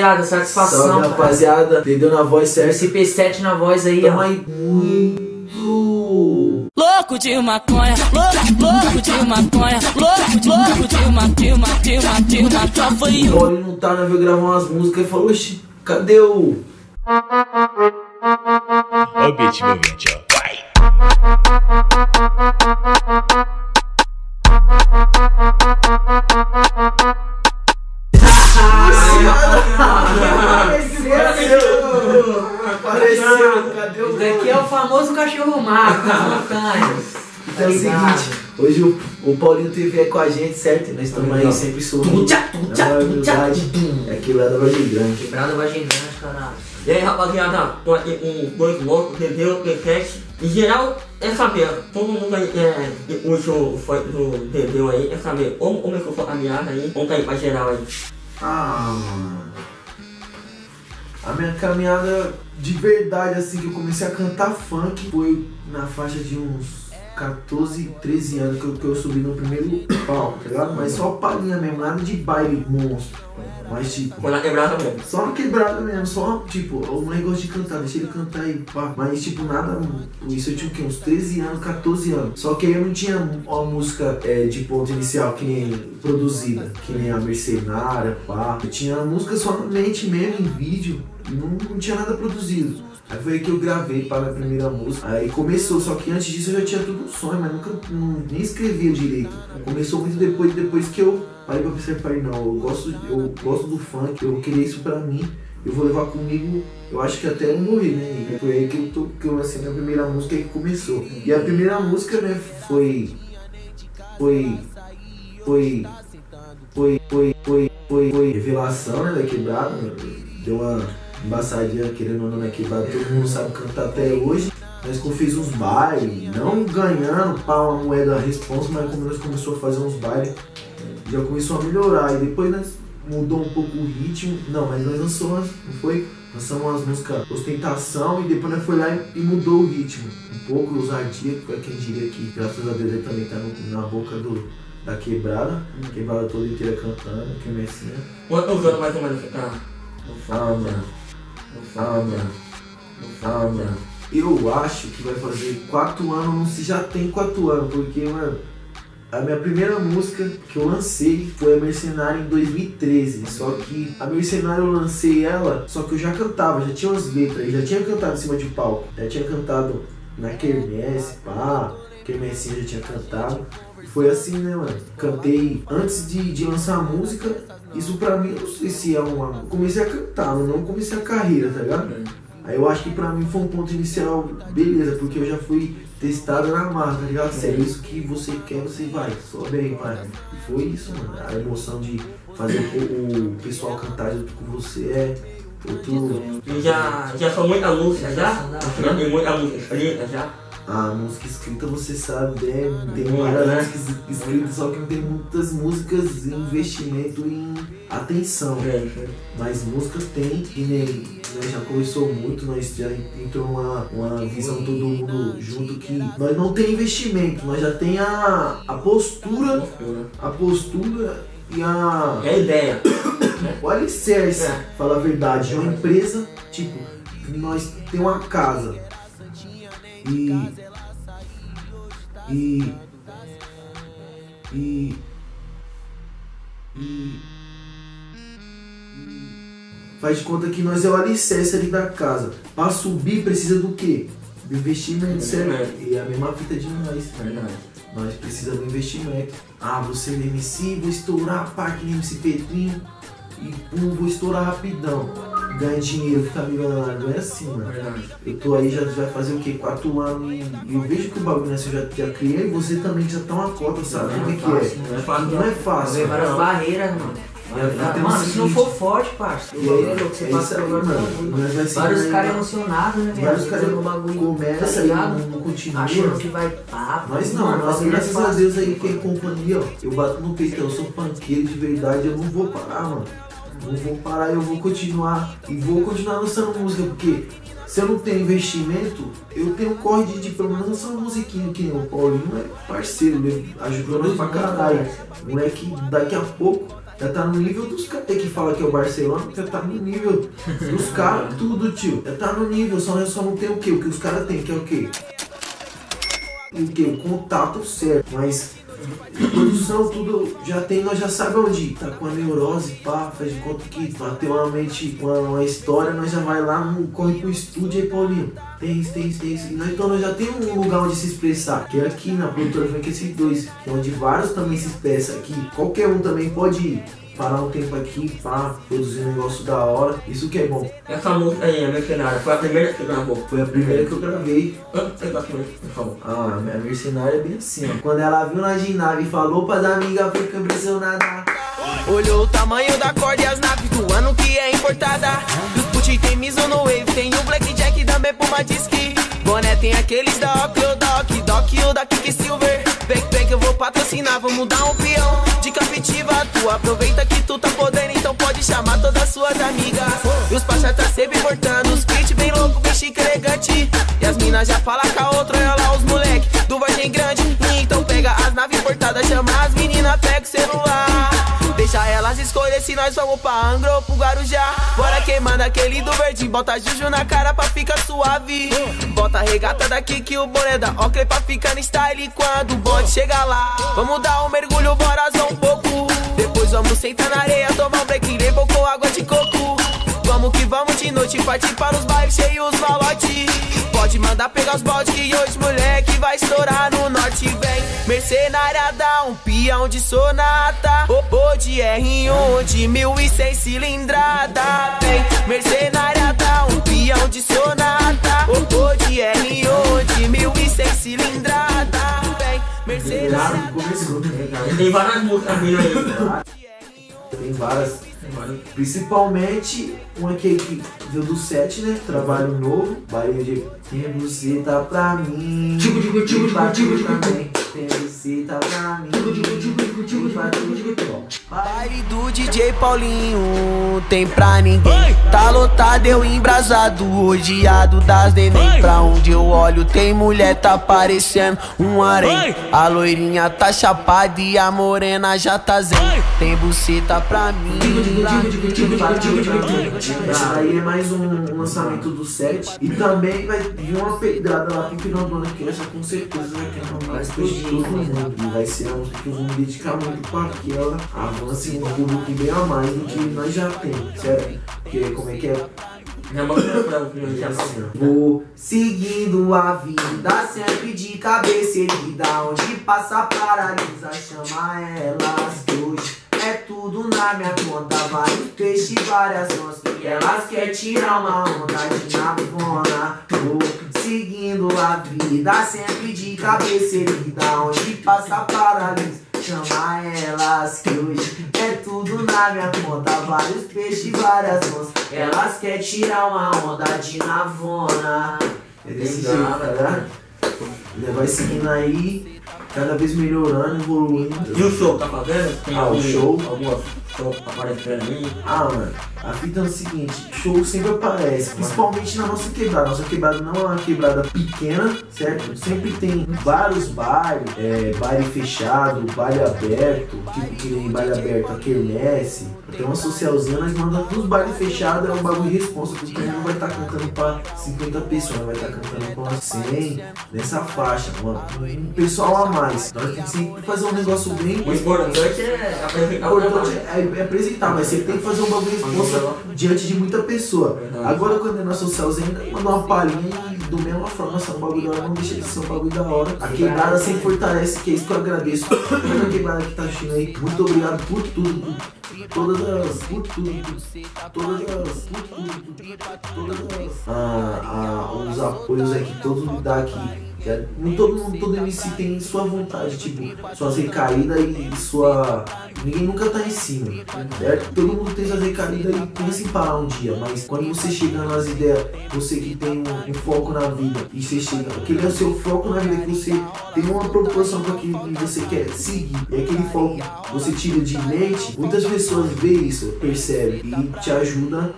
rapaziada, satisfação. Salve, rapaziada. Entendeu na voz certa. SP7 na voz aí, Tamo ó. aí muito. Louco de maconha, louco, louco de maconha, louco, louco de uma, de uma, de uma, de uma, só foi O. Paulinho não tá, né? Veio gravar umas músicas e falou, oxi, cadê o. Ó o beat movente, ó. Vai. Famoso cachorro mago das montanhas. Então é o seguinte, hoje o, o Paulinho TV é com a gente, certo? Nós estamos aí sempre sorrindo. Tucha, tucha, Na tucha. verdade, é quebrada Vargem Grande. Quebrada Vargem Grande, caralho. E aí rapaziada, tô aqui com dois loucos, entendeu? P7. Em geral, é saber, todo mundo aí é, que curte o funk do entendeu aí, é saber como começou sua caminhada aí, conta aí pra geral aí. Ah, mano. A minha caminhada de verdade, assim, que eu comecei a cantar funk foi na faixa de uns 14, 13 anos que eu, que eu subi no primeiro palco, tá ligado? Mas só palhinha mesmo, nada de baile monstro. Mas tipo, Foi na quebrada mesmo. só na quebrada mesmo, só tipo, o moleque gosta de cantar, deixa ele cantar aí, pá. Mas tipo, nada, isso eu tinha o quê? Uns 13 anos, 14 anos. Só que aí eu não tinha uma música é, de ponto inicial que nem produzida, que nem a Mercenária, pá. Eu tinha música só na mente mesmo, em vídeo, não, não tinha nada produzido. Aí foi aí que eu gravei para a minha primeira música. Aí começou, só que antes disso eu já tinha tudo um sonho, mas nunca não- nem escrevia direito. Começou muito depois, depois que eu parei pra pensar, falei, não, eu gosto, eu gosto do funk, eu queria isso pra mim, eu vou levar comigo, eu acho que até eu morrer, né? E foi aí que eu, que eu lancei minha primeira música aí que começou. E a primeira música, né, foi. Foi. Foi. Foi, foi, foi, foi, foi revelação, né, da quebrada. né? Deu uma embaçadinha querendo ou não na quebrada, todo mundo sabe cantar até hoje. Nós eu fiz uns bailes, não ganhando pá, uma moeda responsa, mas como nós começamos a fazer uns bailes, já começou a melhorar. E depois nós mudou um pouco o ritmo. Não, mas nós lançamos, não foi? Lançamos umas músicas ostentação e depois nós foi lá e, e mudou o ritmo. Um pouco ousadia, que foi quem diria que graças a Deus ele também tá no- na boca do, da quebrada, quebrada toda inteira cantando, que Messinha. Quantos anos mais ou menos você tá no funk? Ah, mano. Ah, mano. Ah, mano. Eu acho que vai fazer quatro anos, não se já tem quatro anos, porque, mano, a minha primeira música que eu lancei foi a Mercenária em 2013. Só que a Mercenária eu lancei ela, só que eu já cantava, já tinha umas letras, já tinha cantado em cima de palco, já tinha cantado na Kermesse, pá, Kermessinha já tinha cantado. Foi assim, né, mano? Cantei antes de, de lançar a música. Isso pra mim, eu não sei se é uma. Comecei a cantar, não comecei a carreira, tá ligado? Aí eu acho que pra mim foi um ponto inicial, beleza, porque eu já fui testado na marca, tá ligado? Se é isso que você quer, você vai, sobe aí, vai. E foi isso, mano. A emoção de fazer o, o pessoal cantar junto com você é outro. E já, já são muita música já? Já tem muita música escrita já? A música escrita, você sabe, é, tem várias né? músicas escritas, só que não tem muitas músicas investimento em atenção. Sim, sim. Mas músicas tem, e nem nós já conversou muito, nós já entrou uma, uma visão todo mundo junto que nós não tem investimento, nós já tem a, a postura, a postura e a, É a ideia. o alicerce, É. fala a verdade, de uma empresa, tipo, nós tem uma casa e e e e faz de conta que nós é o alicerce ali da casa. Para subir precisa do quê? Do investimento, certo? Investimento. E é a mesma fita de nós. Verdade. Nós precisamos do investimento. Ah, você é MC, vou estourar, pá, que nem MC Pedrinho. E pum, vou estourar rapidão. Ganha dinheiro, fica milionário. Não é assim, mano. Verdade. Eu tô aí já vai fazer o quê? Quatro anos e eu vejo que o bagulho né, eu já, já criei e você também já tá uma cota, sabe? Como é que fácil, é? Não é fácil. Não é fácil. várias Não. barreiras, mano. Mano, se não for forte, parça. O bagulho é louco, você é passa por vários mano. vai ser Vários aí, caras emocionados, né, velho? Vários caras no bagulho. começa tá não, não continua. Achando que vai pá. Mas não, mano, nós, é graças a. Deus aí quem companhia, ó. Eu bato no peito, eu sou panqueiro de verdade, eu não vou parar, mano. Não vou parar, eu vou continuar. E vou continuar lançando música, porque se eu não tenho investimento, eu tenho corre de, de pelo menos lançar uma musiquinha que o Paulinho é parceiro, ele ajudou nós pra caralho. Moleque, daqui a pouco Já tá no nível dos caras que fala que é o Barcelona, já tá no nível dos caras, tudo, tio. Já tá no nível, só, só não tem o quê? O que os caras têm, que é o quê? O quê? O contato certo, mas produção, tudo já tem, nós já sabemos onde tá com a neurose, pá, faz de conta que bateu uma mente, uma, uma história, nós já vai lá, no, corre pro estúdio aí, Paulinho. Tem isso, tem isso, tem isso. Nós, então nós já tem um lugar onde se expressar, que é aqui na produtora esses dois, que é onde vários também se expressam aqui. Qualquer um também pode ir. Parar um tempo aqui, pá, produzir um negócio da hora, isso que é bom. Essa música aí, a Mercenária, foi a primeira que gravou. Foi a primeira que eu gravei. Quanto você gosta muito, por favor? Ah, a minha mercenária é bem assim, ó. Quando ela viu na ginave e falou pras amigas, fica impressionada. Olhou o tamanho da corda e as naves do ano que é importada. Dos put tem Mizuno Wave, tem o Blackjack também Puma Disque. Boné tem aqueles da Ock, o da Ock, Doc e o da Kick Silver. Vem, vem que eu vou patrocinar, vamos dar um peão de captiva tua. Aproveita que tu tá podendo, então pode chamar todas as suas amigas. E os pachá tá sempre importando, os kits bem louco, chique, elegante. E as minas já fala com a outra, olha lá os moleque do Vargem Grande. Então pega as naves importadas, chama as meninas, pega o celular. Deixa elas escolher se nós vamos pra Angra ou pro Guarujá. Bora queimando aquele do verde, bota juju na cara pra ficar suave. Bota a regata daqui que o boné da Oakley pra ficar no style quando o bonde chegar lá. Vamos dar um mergulho, bora só um pouco. Depois vamos sentar na areia, tomar um break com água de coco. Vamos que vamos de noite, partir para os bailes cheios malote. Pode mandar pegar os balde que hoje moleque vai estourar no norte. Vem, mercenária dá um peão de sonata. Ô de R1 de mil e cem cilindrada. Vem, mercenária dá um peão de sonata. Ô de R1 de mil e cem cilindrada. Vem, mercenária. Tem várias músicas aí. Tem várias. Principalmente uma que, que deu do 7, né? Trabalho novo. Barulho de Tem buceta pra mim. Tico, tico, tico, tico, tu tico, também. Tem buceta pra mim. E. Baile do DJ Paulinho, tem pra ninguém. Tá lotado, eu embrasado, odiado das neném. Pra onde eu olho, tem mulher, tá parecendo um harém. A loirinha tá chapada e a morena já tá zen. Tem buceta pra mim. Daí é mais um, um lançamento do 7. E também vai vir uma pedrada lá pro final do ano que essa com certeza vai ter uma mais todo mundo. E vai ser música que eu vou me dedicar muito pra que ela avance no público bem a mais do que nós já temos, certo? Porque como é que é? Ó. Vou seguindo a vida, sempre de cabeça erguida. Onde passa paralisa, chama elas hoje é tudo na minha conta. Vários peixes, várias. E elas querem tirar uma onda de navona. Vou seguindo a vida, sempre de cabeça erguida. Onde passa paralisa. Chama elas que hoje é tudo na minha conta. Vários peixes, várias mãos. Elas querem tirar uma onda de navona. É desse jeito, tá ligado? Ele vai seguindo aí, cada vez melhorando, evoluindo. E o show, tá fazendo? Tem Ah, o show? Alguma show aparecendo aí? Ah, mano, a fita é o seguinte, show sempre aparece, principalmente na nossa quebrada. Nossa quebrada não é uma quebrada pequena, certo? Sempre tem vários bailes, é, baile fechado, baile aberto, tipo que nem baile aberto, a quermesse. Tem uma socialzinha, nós mandamos dos bailes fechados, é um bagulho responsa, porque não vai estar cantando pra 50 pessoas, vai estar cantando pra umas 100, nessa faixa, mano. Um pessoal a mais. Nós temos que sempre fazer um negócio bem O importante é apresentar o trabalho. é, é apresentar, mas você tem que fazer um bagulho responsa diante de muita pessoa. Verdade. Agora quando é na socialzinha, manda uma palhinha e do mesma forma, é um bagulho da hora, não deixa de ser um bagulho da hora. A quebrada sempre fortalece, que é isso que eu agradeço. Toda quebrada que tá assistindo aí, muito obrigado por tudo. Todas as. Por tudo. Todas as. Por tudo. Todas as. Ah, ah, os apoios aí que todos me dão aqui. Já, nem todo mundo, todo MC tem sua vontade, tipo, suas recaídas e sua. Ninguém nunca tá em cima, certo? Todo mundo tem suas recaídas e pensa em parar um dia, mas quando você chega nas ideias, você que tem um, um foco na vida e você chega, aquele é o seu foco na vida, que você tem uma proporção para aquilo que você quer seguir, e aquele foco você tira de mente, muitas pessoas veem isso, percebem e te ajuda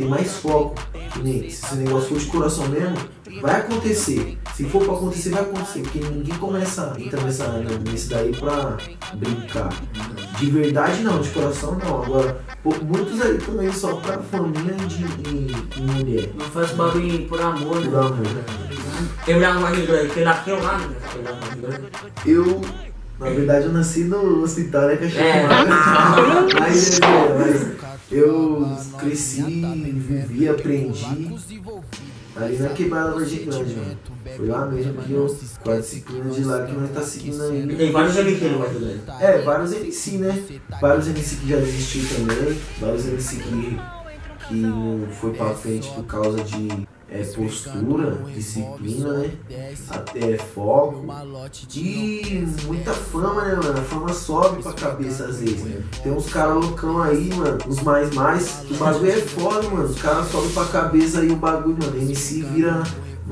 a ter mais foco. Nem se esse negócio for de coração mesmo, vai acontecer. Se for pra acontecer, vai acontecer. Porque ninguém começa a entrar nessa, nesse daí pra brincar. de verdade não, de coração não. Agora, muitos aí também só pra faminha de, mulher. Não faz bagulho por amor, Por né? amor. Quebrava mais inglês, você nasceu lá, né? Eu, na verdade, eu nasci no hospital, né, que É. mas, é, mas eu cresci, vivi, aprendi ali na quebrada Vargem Grande, mano. Foi lá mesmo que eu, com a disciplina de lá que nós tá seguindo aí. E tem vários MC no inglês. É, vários MC, né? Vários MC que já desistiu também, vários MC que, que não foi pra frente por causa de é, postura, disciplina, né? Até foco. E muita fama, né, mano? A fama sobe pra cabeça às vezes. né? Tem uns caras loucão aí, mano, os mais mais, o bagulho é foda, mano. Os caras sobem pra cabeça aí o bagulho, mano. MC vira.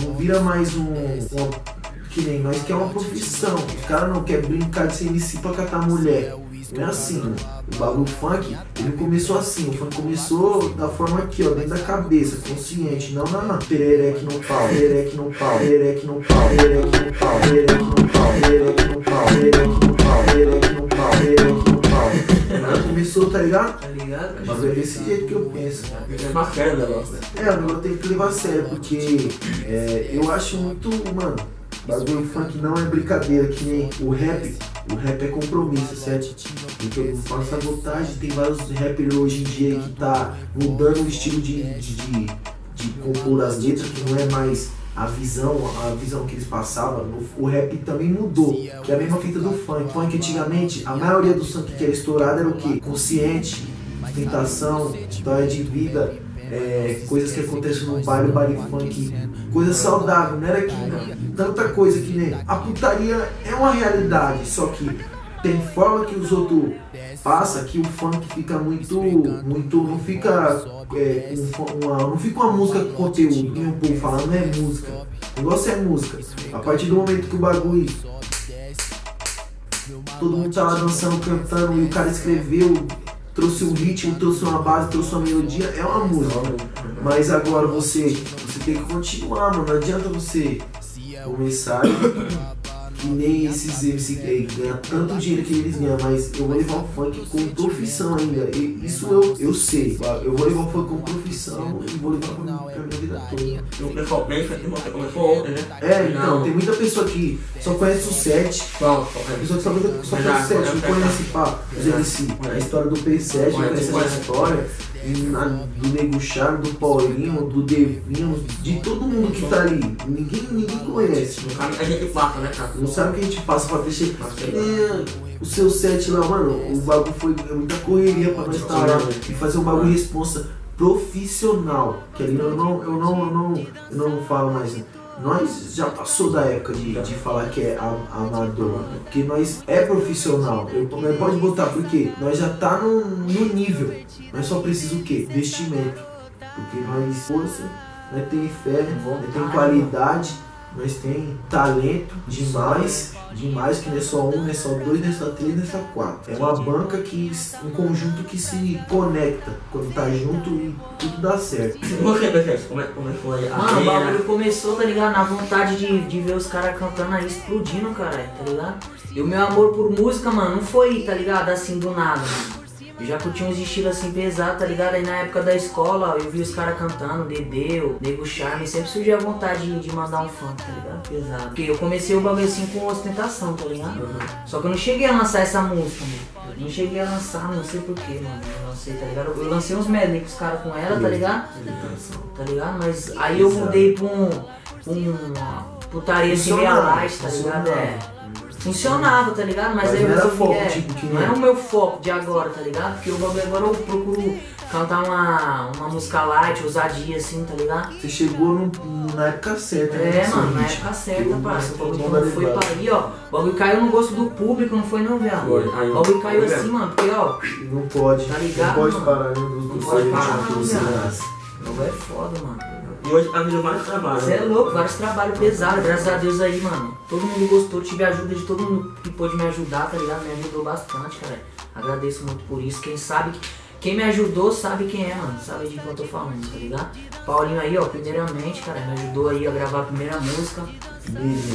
Não vira mais um. uma- que nem nós que é uma profissão. Os caras não querem brincar de ser MC pra catar mulher. Não é assim, mano. O bagulho funk, ele começou assim. O funk começou da forma aqui, ó, dentro da cabeça, consciente. Não na perereque no pau, perereque no pau, perereque no pau, perereque no pau, perereque no pau, perereque no pau, perereque no pau, perereque no pau, perereque no pau. Começou, tá ligado? Tá ligado? Mas é desse jeito que eu penso. É negócio, né? É, negócio tem que levar a sério, porque é, eu acho muito, mano, bagulho funk não é brincadeira, que nem o rap, o rap é compromisso, certo? Então eu faço sabotagem, tem vários rappers hoje em dia que tá mudando o estilo de, de, de, de compor as letras, que não é mais a visão, a visão que eles passavam, o, o rap também mudou, que é a mesma fita do funk. Funk antigamente, a maioria do funk que era estourado era o quê? Consciente, tentação, história de vida, é, coisas que acontecem no baile, baile funk, coisa saudável, não era que tanta coisa que nem. A putaria é uma realidade, só que tem forma que os outros passam que o funk fica muito. muito. não fica. é, fo- uma, não fica uma música com conteúdo, que nem o povo fala, não é música. O negócio é música. A partir do momento que o bagulho todo mundo tá lá dançando, cantando, e o cara escreveu, trouxe um ritmo, trouxe uma base, trouxe uma melodia, é uma música. Mas agora você, você tem que continuar, mano. Não adianta você começar que nem esses MC que ganham tanto dinheiro que eles ganham, mas eu vou levar o funk como profissão ainda. E isso eu, eu sei. Eu vou levar o funk como profissão e vou levar pra pra minha vida toda. E o pessoal pensa que você começou ontem, né? É, então, Não. tem muita pessoa que só conhece o set, Qual? a pessoa que só, só conhece o set, não conhece pá, os MC, a história do P7, não conhece essa história, do Nego Charme, do Paulinho, do Devinho, de todo mundo que tá ali. Ninguém, ninguém conhece. No caso, a gente passa, né, cara? Não sabe o que a gente passa pra deixar. É, o seu set lá, mano, o bagulho foi é muita correria pra nós estar lá e fazer um bagulho responsa profissional. Que ali eu não, eu não, eu não, eu não falo mais. Nós já passou da época de, de falar que é amador, porque nós é profissional. Eu, nós pode botar porque nós já tá no, no nível. Nós só precisamos o quê? Investimento. Porque nós força, nós tem fé, nós tem qualidade, nós tem talento demais, demais, que não é só um, não é só dois, não é só três, não é só quatro. É uma banca que. um conjunto que se conecta quando tá junto e tudo dá certo. E você, Peixete, como é que começou aí a Mano, o feira? bagulho começou, tá ligado? Na vontade de, de ver os caras cantando aí, explodindo, caralho, tá ligado? E o meu amor por música, mano, não foi, tá ligado? Assim do nada, mano. Eu já curti uns estilos assim pesados, tá ligado? Aí na época da escola eu vi os caras cantando, Dedeu, Nego Charme, sempre surgia a vontade de, de mandar um funk, tá ligado? Pesado. Porque eu comecei o bagulho assim com ostentação, tá ligado? Só que eu não cheguei a lançar essa música, mano. Eu não cheguei a lançar, não sei porquê, mano. Eu lancei, tá ligado? Eu lancei uns medley com os caras com ela, tá ligado? Tá ligado? Mas aí eu mudei pra um. pra uma putaria assim meia light, tá ligado? É. Funcionava, tá ligado? Mas, Mas aí eu não resolvi, foco, é, tipo, que não era o meu foco de agora, tá ligado? Porque o bagulho agora eu procuro cantar uma, uma música light, ousadia assim, tá ligado? Você chegou no- na época certa, né? É, mano, na época certa, Chegou parça. O bagulho foi pra aí, ó. O bagulho caiu no gosto do público, não foi não, viado? O bagulho caiu assim, mano, porque ó, Não pode, Tá ligado, não pode mano? parar né, Não seu pode parar, não, viado. o bagulho é foda, mano. E hoje tá vindo vários trabalhos. Você é né? louco, vários trabalhos pesados, graças a Deus aí, mano. Todo mundo gostou, tive a ajuda de todo mundo que pôde me ajudar, tá ligado? Me ajudou bastante, cara. Agradeço muito por isso. Quem sabe, que- quem me ajudou sabe quem é, mano. Sabe de quem eu tô falando, tá ligado? Paulinho aí, ó, primeiramente, cara, me ajudou aí a gravar a primeira música.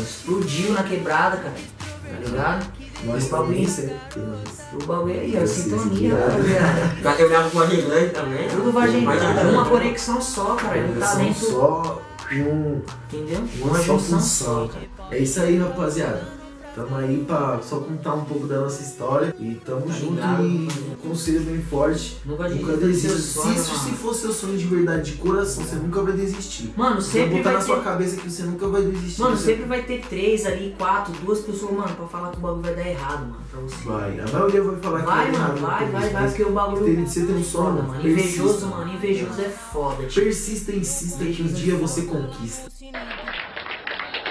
Explodiu na quebrada, cara. tá ligado? Nós Esse bagulho, também sempre temos. o bagulho aí, Vocês sintonia, rapaziada. Já minha voz de inglês também. Tudo vai ajeitar, eu- uma conexão só, cara, um talento, só e um, entendeu? uma só junção função. cara. É isso aí, rapaziada. Tamo aí pra só contar um pouco da nossa história e tamo Tá junto ligado? e um conselho bem forte. Nunca Nunca desista sonho, Se isso se mano. for seu sonho de verdade, de coração, você nunca vai desistir. Mano, Você sempre botar vai na sua ter... cabeça que você nunca vai desistir. Mano, Você- sempre vai ter três ali, quatro, duas pessoas, mano, pra falar que o bagulho vai dar errado, mano, pra você. Vai, a maioria vai falar que Vai, mano, errado vai, vai, começo, vai, mas porque o bagulho tem- você tem um sonho, foda, mano. persista. Invejoso, mano, invejoso é foda, tipo. Persista e insista que um é dia você conquista.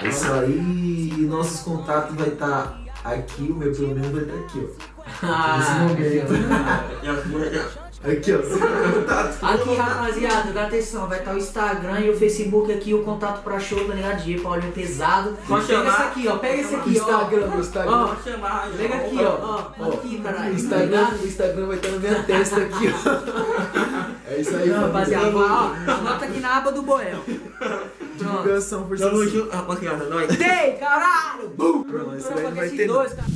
É isso aí, e nossos contatos vai estar aqui, o meu pelo menos vai estar aqui, ó. Nesse momento. As mulheres- Aqui, ó, contato. Aqui, rapaziada, dá atenção, vai estar o Instagram e o Facebook aqui, o contato pra show, tá ligado? De Paulinho Pesado. Pode Pega chamar. esse aqui, ó, pega esse aqui, ó. Instagram, o Instagram. Ó, Pode chamar, pega aqui, ó, ó, aqui, caralho. O tá Instagram, o Instagram vai estar na minha testa aqui, ó. É isso aí, Não, rapaziada, ó, anota aqui na aba do Boel. Divulgação por Tamo junto, rapaziada. Nós. Tem, caralho! Bum! Esse Pronto, daí não vai ter, dois, cara.